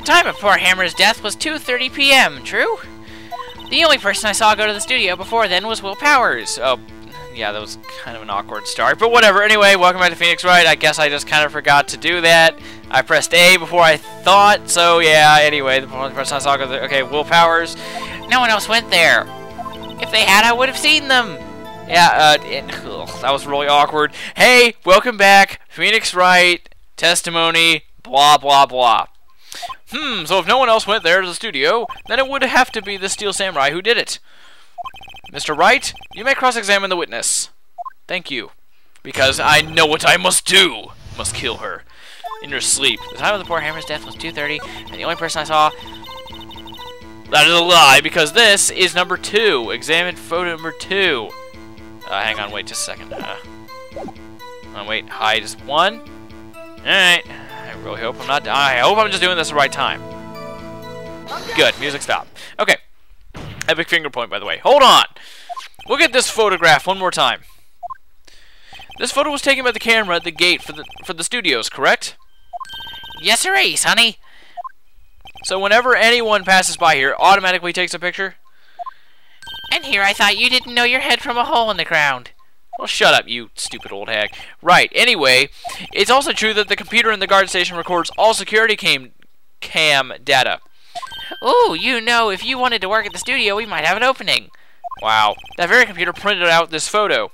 The time of poor Hammer's death was 2.30 p.m., true? The only person I saw go to the studio before then was Will Powers. Oh, yeah, that was kind of an awkward start, but whatever. Anyway, welcome back to Phoenix Wright. I guess I just kind of forgot to do that. I pressed A before I thought, so yeah, anyway, the person I saw go there. Okay, Will Powers. No one else went there. If they had, I would have seen them. Yeah, uh, it, ugh, that was really awkward. Hey, welcome back. Phoenix Wright, testimony, blah, blah, blah. Hmm, so if no one else went there to the studio, then it would have to be the Steel Samurai who did it. Mr. Wright, you may cross-examine the witness. Thank you. Because I know what I must do. Must kill her. In your sleep. The time of the poor Hammer's death was 2.30, and the only person I saw... That is a lie, because this is number two. Examine photo number two. Uh, hang on, wait just a second. Uh, oh, wait, hide is one. Alright. I really hope I'm not... I hope I'm just doing this the right time. Good, music stop. Okay. Epic finger point, by the way. Hold on! Look at this photograph one more time. This photo was taken by the camera at the gate for the for the studios, correct? Yes, sir, Ace, honey. So whenever anyone passes by here, automatically takes a picture? And here I thought you didn't know your head from a hole in the ground. Well, shut up, you stupid old hag. Right, anyway, it's also true that the computer in the guard station records all security cam, cam data. Ooh, you know, if you wanted to work at the studio, we might have an opening. Wow. That very computer printed out this photo.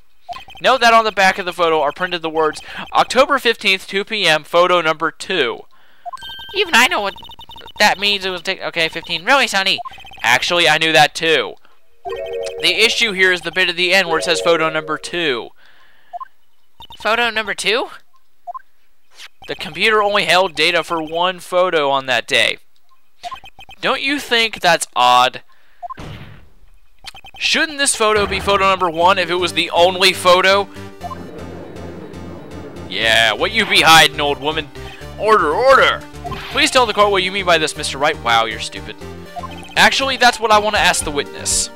Note that on the back of the photo are printed the words, October 15th, 2 p.m., photo number 2. Even I know what that means. It was take okay, 15. Really, Sonny? Actually, I knew that too. The issue here is the bit at the end where it says photo number 2. Photo number 2? The computer only held data for one photo on that day. Don't you think that's odd? Shouldn't this photo be photo number one if it was the only photo? Yeah, what you be hiding, old woman? Order, order! Please tell the court what you mean by this, Mr. Wright. Wow, you're stupid. Actually, that's what I want to ask the witness.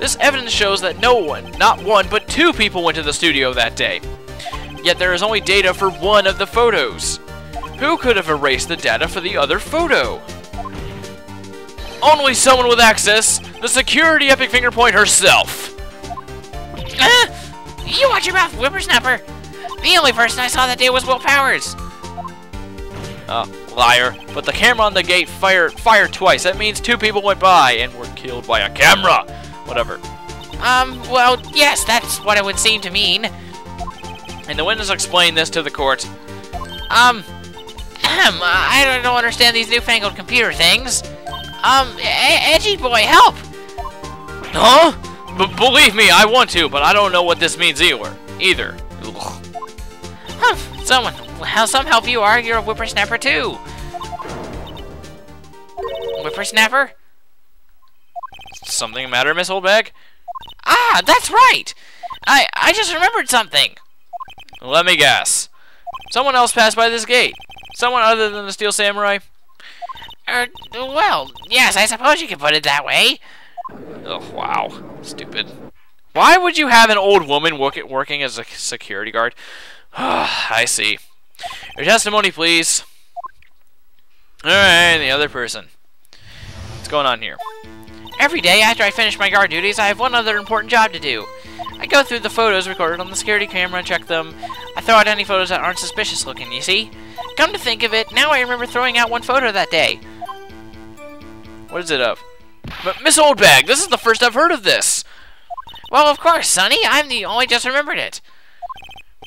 This evidence shows that no one, not one, but two people went to the studio that day. Yet there is only data for one of the photos. Who could have erased the data for the other photo? Only someone with access, the security Epic Finger Point herself. Uh, you watch your mouth, whippersnapper. The only person I saw that day was Will Powers. Oh, liar. But the camera on the gate fired, fired twice. That means two people went by and were killed by a camera. Whatever. Um, well, yes, that's what it would seem to mean. And the witness explained this to the court. Um, ahem, I don't understand these newfangled computer things. Um, Edgy Boy, help! Huh? B believe me, I want to, but I don't know what this means either. Either. Huh, someone, well, some help you are. You're a whippersnapper too. Whippersnapper? Something matter, Miss Oldbag? Ah, that's right! I, I just remembered something. Let me guess. Someone else passed by this gate. Someone other than the Steel Samurai? Er, well, yes, I suppose you could put it that way. Oh, wow. Stupid. Why would you have an old woman work working as a security guard? I see. Your testimony, please. Alright, the other person. What's going on here? Every day after I finish my guard duties, I have one other important job to do. I go through the photos recorded on the security camera and check them. I throw out any photos that aren't suspicious looking, you see? Come to think of it, now I remember throwing out one photo that day. What is it of? But Miss Oldbag, this is the first I've heard of this. Well, of course, Sonny. I'm the only just remembered it.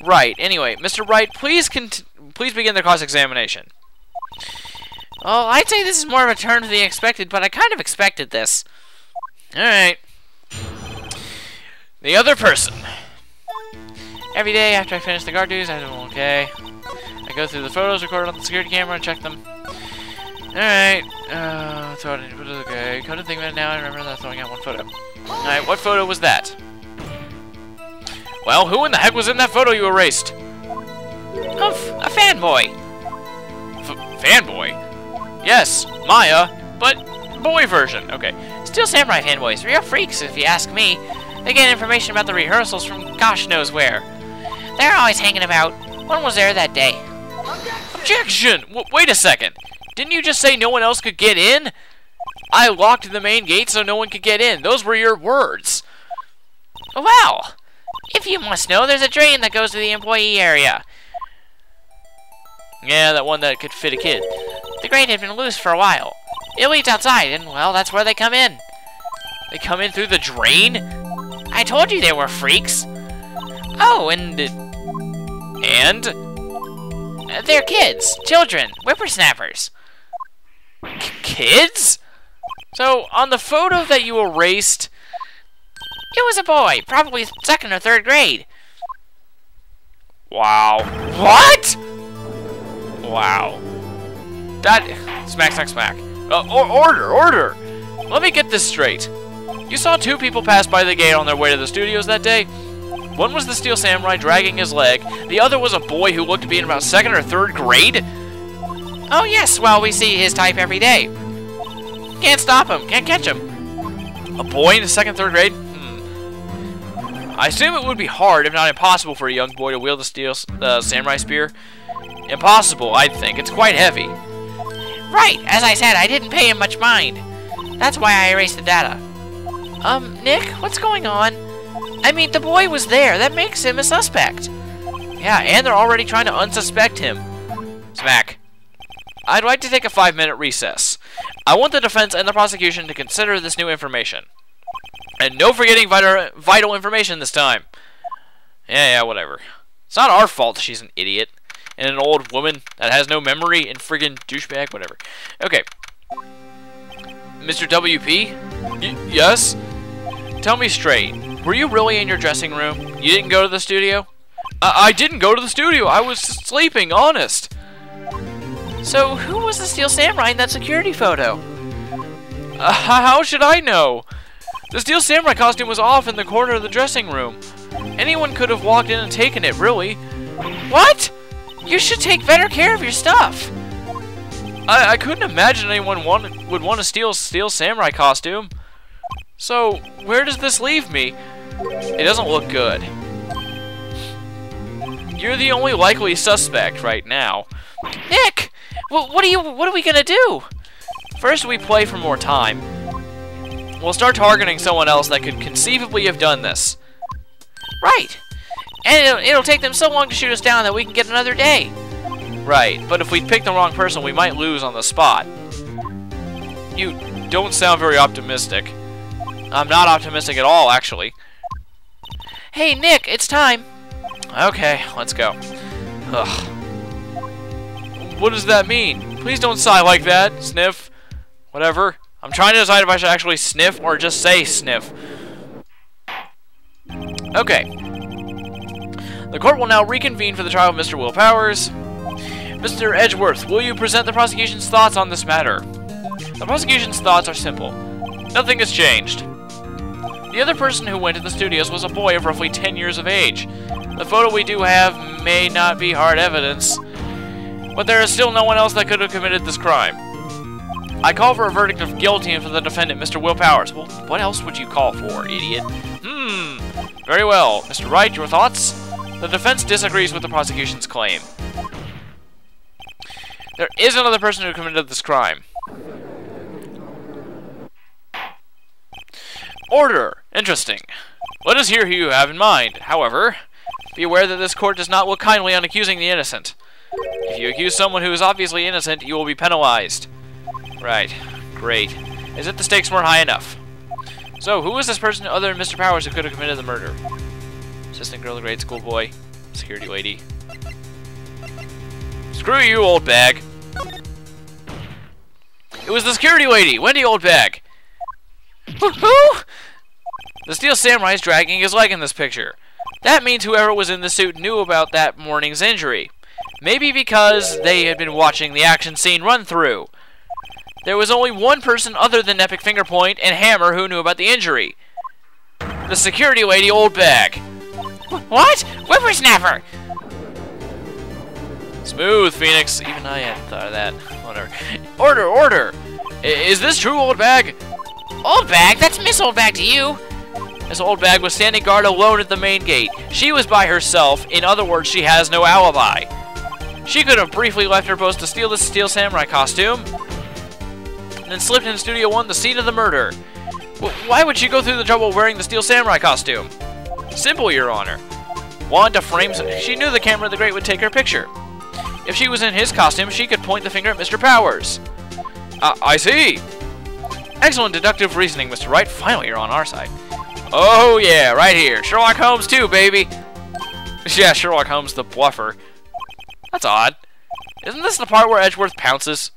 Right. Anyway, Mr. Wright, please please begin the cross-examination. Well, I'd say this is more of a turn to the expected, but I kind of expected this. All right. The other person. Every day after I finish the guard duties, I do okay. I go through the photos recorded on the security camera and check them. Alright, uh, it in, put it okay. Come to think of it now, I remember that throwing out one photo. Alright, what photo was that? Well, who in the heck was in that photo you erased? A fanboy. F fanboy? Yes, Maya, but boy version. Okay. Steel Samurai fanboys, real freaks if you ask me. They get information about the rehearsals from gosh knows where. They're always hanging about. One was there that day. Objection! W wait a second. Didn't you just say no one else could get in? I locked the main gate so no one could get in. Those were your words. Well, if you must know, there's a drain that goes to the employee area. Yeah, that one that could fit a kid. The grate had been loose for a while. It leads outside, and, well, that's where they come in. They come in through the drain? I told you they were freaks. Oh, and... and? They're kids, children, whippersnappers. K kids? So, on the photo that you erased... It was a boy, probably second or third grade. Wow. What? Wow. That... Smack, smack, smack. Uh, or order, order! Let me get this straight. You saw two people pass by the gate on their way to the studios that day? One was the Steel Samurai dragging his leg. The other was a boy who looked to be in about second or third grade. Oh yes, well we see his type every day. Can't stop him, can't catch him. A boy in the second, third grade? Hmm. I assume it would be hard, if not impossible, for a young boy to wield the Steel uh, Samurai Spear. Impossible, I'd think. It's quite heavy. Right, as I said, I didn't pay him much mind. That's why I erased the data. Um, Nick, what's going on? I mean, the boy was there. That makes him a suspect. Yeah, and they're already trying to unsuspect him. Smack. I'd like to take a five-minute recess. I want the defense and the prosecution to consider this new information. And no forgetting vital, vital information this time. Yeah, yeah, whatever. It's not our fault she's an idiot. And an old woman that has no memory and friggin' douchebag, whatever. Okay. Mr. WP? Y yes? Tell me straight. Were you really in your dressing room? You didn't go to the studio? I, I didn't go to the studio. I was sleeping, honest. So, who was the Steel Samurai in that security photo? Uh, how should I know? The Steel Samurai costume was off in the corner of the dressing room. Anyone could have walked in and taken it, really. What? You should take better care of your stuff. I, I couldn't imagine anyone want, would want to steal Steel Samurai costume. So, where does this leave me? It doesn't look good. You're the only likely suspect right now. Nick! what are you- what are we gonna do? First, we play for more time. We'll start targeting someone else that could conceivably have done this. Right. And it'll, it'll take them so long to shoot us down that we can get another day. Right, but if we pick the wrong person, we might lose on the spot. You don't sound very optimistic. I'm not optimistic at all, actually. Hey, Nick, it's time. Okay, let's go. Ugh. What does that mean? Please don't sigh like that, sniff. Whatever. I'm trying to decide if I should actually sniff or just say sniff. Okay. The court will now reconvene for the trial of Mr. Will Powers. Mr. Edgeworth, will you present the prosecution's thoughts on this matter? The prosecution's thoughts are simple. Nothing has changed. The other person who went to the studios was a boy of roughly 10 years of age. The photo we do have may not be hard evidence, but there is still no one else that could have committed this crime. I call for a verdict of guilty for the defendant, Mr. Will Powers. Well, what else would you call for, idiot? Hmm, very well. Mr. Wright, your thoughts? The defense disagrees with the prosecution's claim. There is another person who committed this crime. Order! Interesting. Let us hear who you have in mind. However, be aware that this court does not look kindly on accusing the innocent. If you accuse someone who is obviously innocent, you will be penalized. Right. Great. As if the stakes weren't high enough. So, who is this person other than Mr. Powers who could have committed the murder? Assistant girl, grade school boy, security lady. Screw you, old bag. It was the security lady, Wendy Oldbag. Who? The Steel Samurai is dragging his leg in this picture. That means whoever was in the suit knew about that morning's injury. Maybe because they had been watching the action scene run through. There was only one person other than Epic Fingerpoint and Hammer who knew about the injury. The security lady Oldbag. What? Whippersnapper! Smooth, Phoenix. Even I hadn't thought of that. Whatever. Order, order! I is this true, old bag? Old Bag? That's Miss Old Bag to you. Miss Oldbag was standing guard alone at the main gate. She was by herself. In other words, she has no alibi. She could have briefly left her post to steal the Steel Samurai costume, and then slipped into Studio 1 the scene of the murder. W why would she go through the trouble of wearing the Steel Samurai costume? Simple, Your Honor. One, to frame... She knew the camera the Great would take her picture. If she was in his costume, she could point the finger at Mr. Powers. Uh, I see. Excellent deductive reasoning, Mr. Wright. Finally, you're on our side. Oh, yeah, right here. Sherlock Holmes, too, baby. Yeah, Sherlock Holmes the bluffer. That's odd. Isn't this the part where Edgeworth pounces?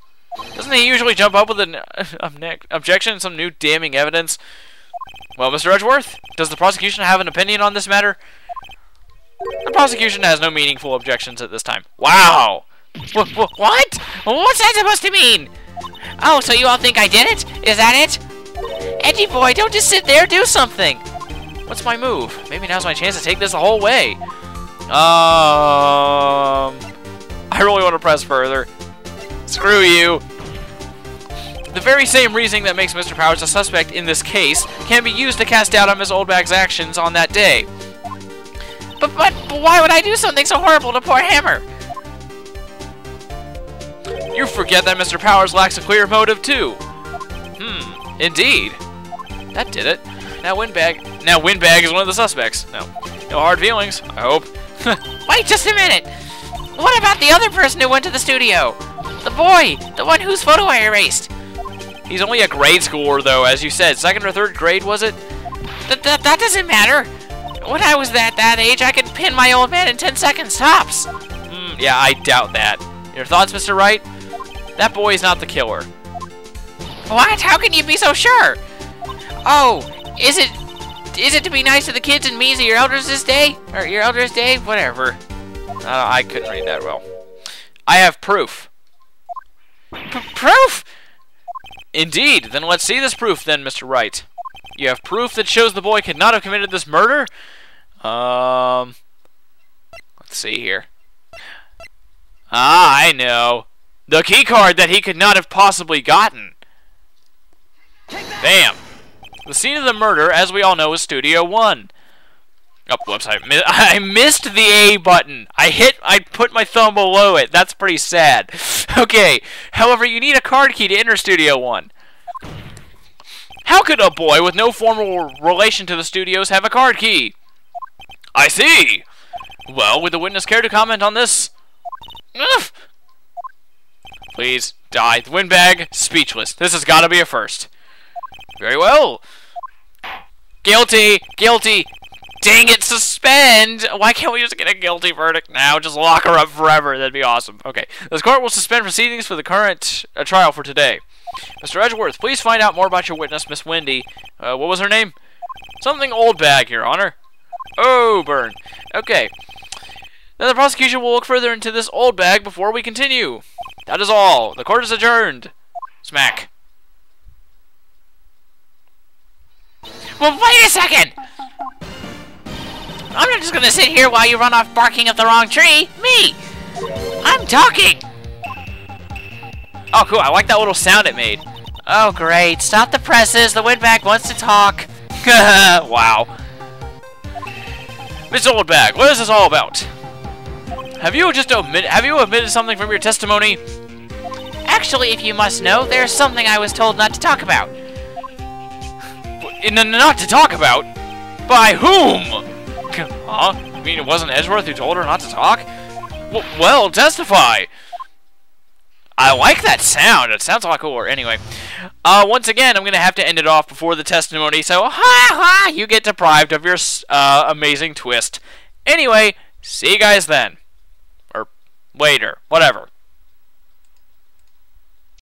Doesn't he usually jump up with an objection, and some new damning evidence? Well, Mr. Edgeworth, does the prosecution have an opinion on this matter? The prosecution has no meaningful objections at this time. Wow! Wh wh what? What's that supposed to mean? Oh, so you all think I did it? Is that it? Edgy boy, don't just sit there, do something! What's my move? Maybe now's my chance to take this the whole way. Um... I really want to press further. Screw you. The very same reasoning that makes Mr. Powers a suspect in this case can be used to cast doubt on Miss Oldbag's actions on that day. But, but, but why would I do something so horrible to poor Hammer? You forget that Mr. Powers lacks a clear motive, too. Hmm, indeed. That did it. Now Windbag. Now Windbag is one of the suspects. No, no hard feelings, I hope. Wait just a minute! What about the other person who went to the studio? The boy! The one whose photo I erased! He's only a grade schooler, though, as you said. Second or third grade, was it? Th th that doesn't matter. When I was that that age, I could pin my old man in 10 seconds tops. Mm, yeah, I doubt that. Your thoughts, Mr. Wright? That boy is not the killer. What? How can you be so sure? Oh, is it is it to be nice to the kids and me as your elders this day? Or your elders day? Whatever. Uh, I couldn't read that well. I have proof. P proof? Indeed. Then let's see this proof then, Mr. Wright. You have proof that shows the boy could not have committed this murder? Um... Let's see here. Ah, I know. The key card that he could not have possibly gotten. Bam. The scene of the murder, as we all know, is Studio 1. Oh, whoops, I, mi I missed the A button. I hit, I put my thumb below it. That's pretty sad. Okay, however, you need a card key to enter Studio 1. How could a boy with no formal relation to the studios have a card key? I see. Well, would the witness care to comment on this? Ugh. Please, die. The windbag, speechless. This has got to be a first. Very well. Guilty, guilty, Dang it, suspend! Why can't we just get a guilty verdict now? Just lock her up forever. That'd be awesome. Okay. This court will suspend proceedings for the current uh, trial for today. Mr. Edgeworth, please find out more about your witness, Miss Wendy. Uh, what was her name? Something old bag, Your Honor. Oh, burn. Okay. Then the prosecution will look further into this old bag before we continue. That is all. The court is adjourned. Smack. Well, wait a second! I'm not just gonna sit here while you run off barking at the wrong tree. Me! I'm talking! Oh, cool. I like that little sound it made. Oh, great. Stop the presses. The windbag wants to talk. wow. Miss Oldbag, what is this all about? Have you just omitted, have you omitted something from your testimony? Actually, if you must know, there's something I was told not to talk about. Not to talk about? By whom? Huh? You mean it wasn't Edgeworth who told her not to talk? W well, testify! I like that sound. It sounds a lot cooler. Anyway, uh, once again, I'm going to have to end it off before the testimony, so ha ha, you get deprived of your uh, amazing twist. Anyway, see you guys then. Or later. Whatever.